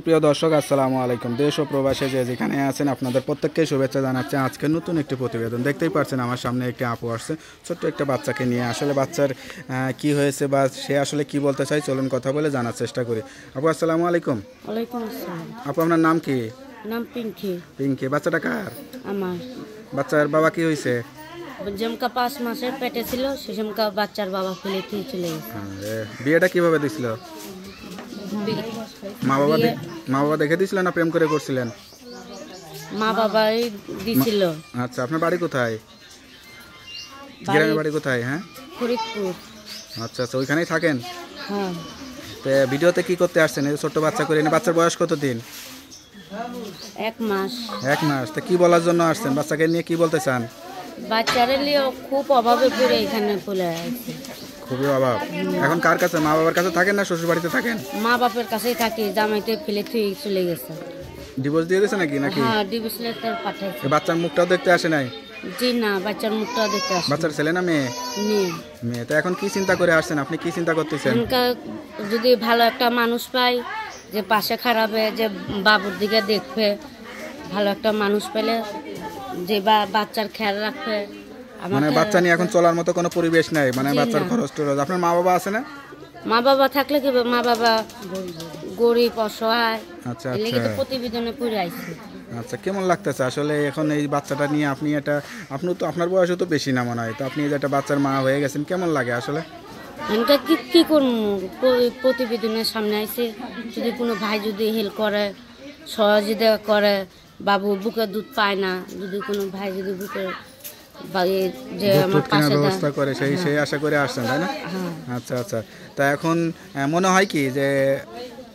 প্রিয় দর্শক আসসালামু আলাইকুম। দেশ ও প্রবাসে যে যেখানে আছেন আপনাদের প্রত্যেককে শুভেচ্ছা জানাচ্ছে। আজকে নতুন একটি প্রতিবেদন। দেখতেই পাচ্ছেন আমার সামনে একটি আপু আসছে। ছোট্ট একটা বাচ্চাকে নিয়ে আসলে বাচ্চার কি হয়েছে বা সে আসলে কি বলতে চাই চলুন কথা বলে জানার চেষ্টা করি। আপু আসসালামু আলাইকুম। আপু আপনার নাম কি? নাম পিঙ্কি। পিঙ্কি। বাচ্চাটা কার? আমার। বাচ্চার বাবা কি হয়েছে যেমকা পাঁচ মাসের পেটে ছিল সে সমকা বাচ্চার বাবা ফেলে দিয়ে চলে বিয়েটা কীভাবে দিছিল? মা বাবা মা বাবা দেখে দিয়েছিলেন না প্রেম করে করছিলেন? মা বাবাই দিছিল আচ্ছা আপনার বাড়ি কোথায়? গ্রামের বাড়ি কোথায় হ্যাঁ? ফরিদপুর। আচ্ছা আচ্ছা ওইখানেই থাকেন? হ্যাঁ। তো ভিডিওতে কি করতে আসছেন? এই ছোট্ট বাচ্চা করে এনে বাচ্চার বয়স কত দিন এক মাস। এক মাস। তা কি বলার জন্য আসছেন? বাচ্চাকে নিয়ে কি বলতে চান? বাচ্চারে নিয়ে খুব অভাবে পড়ে এখানে চলে আসছে। খুবই অভাব। এখন কার কাছে? মা বাবার কাছে থাকেন না শ্বশুর বাড়িতে থাকেন? মা বাপের কাছেই থাকি জামাইতে ফেলে থুই চলে গেছে। ডিভোর্স দিয়ে দিয়েছে নাকি নাকি? হ্যাঁ ডিভিস লেটার পাঠাইছে। বাচ্চার মুখটাও দেখতে আসে নাই? জি না বাচ্চার মুখটাও দেখতে আসে বাচ্চার ছেলে না মেয়ে? মেয়ে। মেয়ে তো এখন কি চিন্তা করে আসছেন? আপনি কি চিন্তা করতেছেন? যদি ভালো একটা মানুষ পাই যে পাশে খারাপে যে বাবুর দিকে দেখবে ভালো একটা মানুষ পেলে যে বাচ্চার খেয়াল রাখবে মানে বাচ্চা নিয়ে এখন চলার মতো কোনো পরিবেশ নাই মানে বাচ্চার খরচ টরচ আপনার মা বাবা আছে না? মা বাবা থাকলে কি মা বাবা গরিব অসহায় আচ্ছা আচ্ছা। প্রতিবেদনে পড়ে আইছে। আচ্ছা কেমন লাগতেছে? আসলে এখন এই বাচ্চাটা নিয়ে আপনি এটা আপনি তো আপনার বয়সও তো বেশি না মনে হয়। তো আপনি একটা বাচ্চার মা হয়ে গেছেন কেমন লাগে আসলে? এখানকার কি কি করব? প্রতিবেদনের সামনে আইছে। যদি কোনো ভাই যদি হেল্প করে সহযোগিতা করে বাবু বুকে দুধ পায় না যদি কোনো ভাই যদি বুকে যে আমার পাশে ব্যবস্থা করে সেই সেই আশা করে আসছেন তাই না? হ্যাঁ। আচ্ছা আচ্ছা। তা এখন মনে হয় কি যে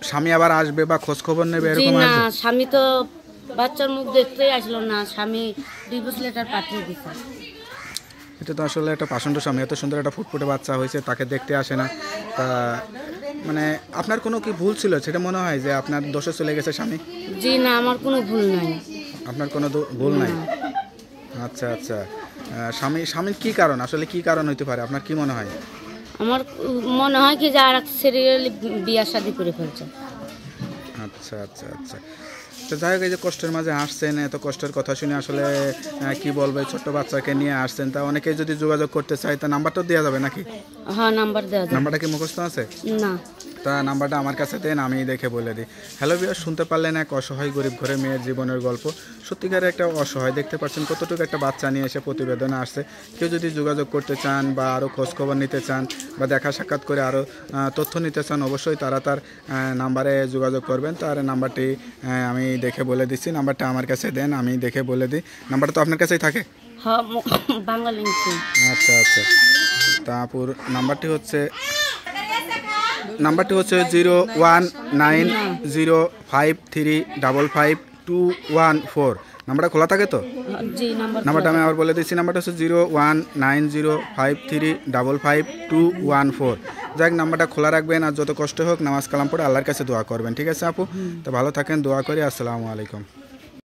স্বামী আবার আসবে বা খোঁজ খবর নেবে এরকম না স্বামী তো বাচ্চার মুখ দেখতেই আসলো না। স্বামী ডিভোর্স লেটার পাঠিয়ে দিছে। এটা তো আসলে একটা পাষণ্ড স্বামী। এত সুন্দর একটা ফুটফুটে বাচ্চা হয়েছে তাকে দেখতে আসে না। তা মানে আপনার কোনো কি ভুল ছিল? সেটা মনে হয় যে আপনার দোষে চলে গেছে স্বামী? জি না আমার কোনো ভুল নাই। আপনার কোনো ভুল নাই? আচ্ছা আচ্ছা। স্বামী স্বামীর কি কারণ? আসলে কি কারণ হইতে পারে? আপনার কি মনে হয়? আমার মনে হয় কি যে আর এক সিরিয়াল বিয়া শাদি করে ফেলছে। আচ্ছা আচ্ছা আচ্ছা। তো যাই হোক এই যে কষ্টের মাঝে আসছেন এত কষ্টের কথা শুনে আসলে কি বলবে ছোট্ট বাচ্চাকে নিয়ে আসছেন। তা অনেকেই যদি যোগাযোগ করতে চায় তা নাম্বারটা দেওয়া যাবে নাকি? হ্যাঁ নাম্বার দেওয়া যায় নাম্বারটা কি মুখস্থ আছে? না। তা নাম্বারটা আমার কাছে দেন আমি দেখে বলে দিই। হ্যালো বিয়ার শুনতে পারলেন এক অসহায় গরিব ঘরে মেয়ের জীবনের গল্প। সত্যিকার একটা অসহায় দেখতে পাচ্ছেন কতটুকু একটা বাচ্চা নিয়ে এসে প্রতিবেদনে আসছে। কেউ যদি যোগাযোগ করতে চান বা আরও খোঁজখবর নিতে চান বা দেখা সাক্ষাৎ করে আরও তথ্য নিতে চান অবশ্যই তারা তার নাম্বারে যোগাযোগ করবেন। তার নাম্বারটি আমি দেখে বলে দিচ্ছি। নাম্বারটা আমার কাছে দেন আমি দেখে বলে দিই। নাম্বারটা তো আপনার কাছেই থাকে? হ্যাঁ আচ্ছা আচ্ছা। তারপর নাম্বারটি হচ্ছে নাম্বারটি হচ্ছে zero one nine zero five three double five two one four নাম্বারটা খোলা থাকে তো? নাম্বারটা আমি আবার বলে দিচ্ছি নাম্বারটা হচ্ছে zero one nine zero five three double five two one four যাক নাম্বারটা খোলা রাখবেন আর যত কষ্ট হোক নামাজ কালাম পড়ে আল্লাহর কাছে দোয়া করবেন ঠিক আছে আপু? তো ভালো থাকেন দোয়া করি আসসালামু আলাইকুম।